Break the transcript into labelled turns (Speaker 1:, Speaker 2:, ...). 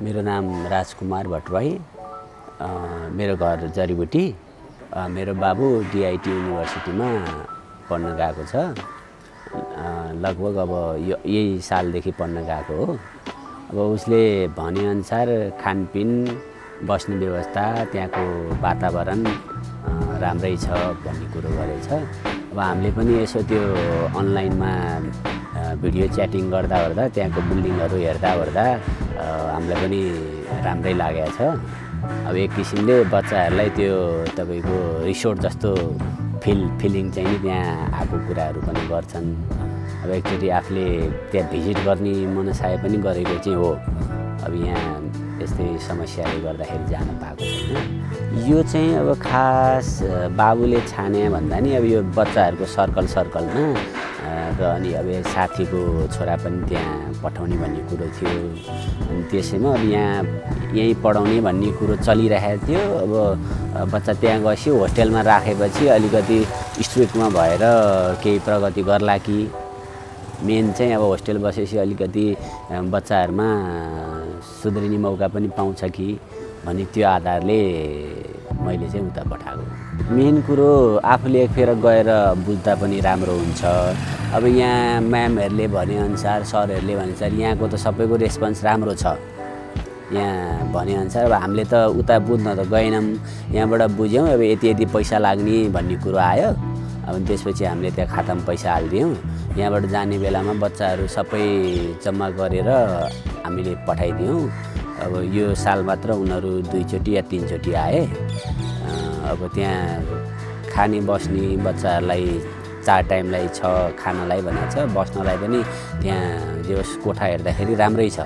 Speaker 1: मेरो नाम राजकुमार भट्टराई मेरो घर जडीबुटी मेरो बाबु डिआइटी युनिभर्सिटीमा पढ्न गएको छ। लगभग अब यो यही सालदेखि पढ्न गएको हो। अब उसले भनेअनुसार खानपिन बस्ने व्यवस्था त्यहाँको वातावरण राम्रै छ भन्ने कुरो गरेछ। अब हामीले पनि यसो त्यो अनलाइनमा भिडियो च्याटिङ गर्दा गर्दा त्यहाँको बिल्डिङहरू हेर्दा ओर्दा हामीलाई पनि राम्रै लागेको छ। अब एक किसिमले बच्चाहरूलाई त्यो तपाईँको रिसोर्ट जस्तो फिल फिलिङ चाहिँ त्यहाँ आएको कुराहरू पनि गर्छन्। अब एकचोटि आफूले त्यहाँ भिजिट गर्ने मनसाय पनि गरेको चाहिँ हो। अब यहाँ यस्तै समस्याले गर्दाखेरि जान पाएको छैन। यो चाहिँ अब खास बाबुले छाने भन्दा नि अब यो बच्चाहरूको सर्कल सर्कलमा र अनि अब साथीको छोरा पनि त्यहाँ पठाउने भन्ने कुरो थियो। अनि त्यसैमा अब यहाँ यहीँ पढाउने भन्ने कुरो चलिरहेको थियो। अब बच्चा त्यहाँ गएपछि होस्टेलमा राखेपछि अलिकति स्ट्रिक्टमा भएर केही प्रगति गर्ला कि। मेन चाहिँ अब होस्टेल बसेपछि अलिकति बच्चाहरूमा सुध्रिने मौका पनि पाउँछ कि भन्ने त्यो आधारले मैले चाहिँ उता पठाएको। मेन कुरो आफूले एकफेर गएर बुझ्दा पनि राम्रो हुन्छ। अब यहाँ म्यामहरूले भनेअनुसार सरहरूले भनेअनुसार यहाँको त सबैको रेस्पोन्स राम्रो छ। यहाँ भनेअनुसार अब हामीले त उता बुझ्न त गएनौँ। यहाँबाट बुझ्यौँ अब यति यति पैसा लाग्ने भन्ने कुरो आयो। अब त्यसपछि हामीले त्यहाँ खातामा पैसा हालिदियौँ। यहाँबाट जाने बेलामा बच्चाहरू सबै जम्मा गरेर हामीले पठाइदियौँ। अब यो साल मात्र उनीहरू दुईचोटि या तिनचोटि आए। अब त्यहाँ खाने बस्ने बच्चाहरूलाई चार टाइमलाई छ खानालाई भनेको छ। बस्नलाई पनि त्यहाँ जे कोठा हेर्दाखेरि राम्रै छ।